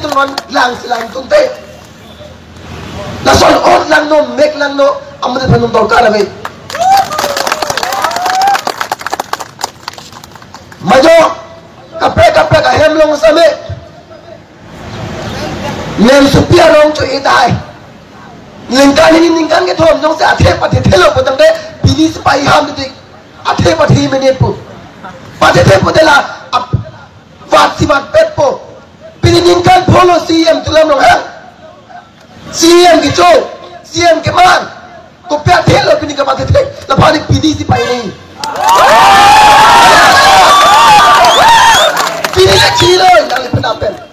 tu non lang silang tu te la son ot lang no mek lang no amade panum dorkar hai majo kape kape ka hem long same nen supia rong chu idai lingkan ini lingkan ke thom jong se athe pa the thelo potang de bini spai ham de athe pa thi minute pu pa the the potela Jumat Petpo pinginkan polo CM tulam nong hang CM ke cho CM ke man to pya thel la piningka ma thek la phani pidi si pai ni pidi la chi lo le pna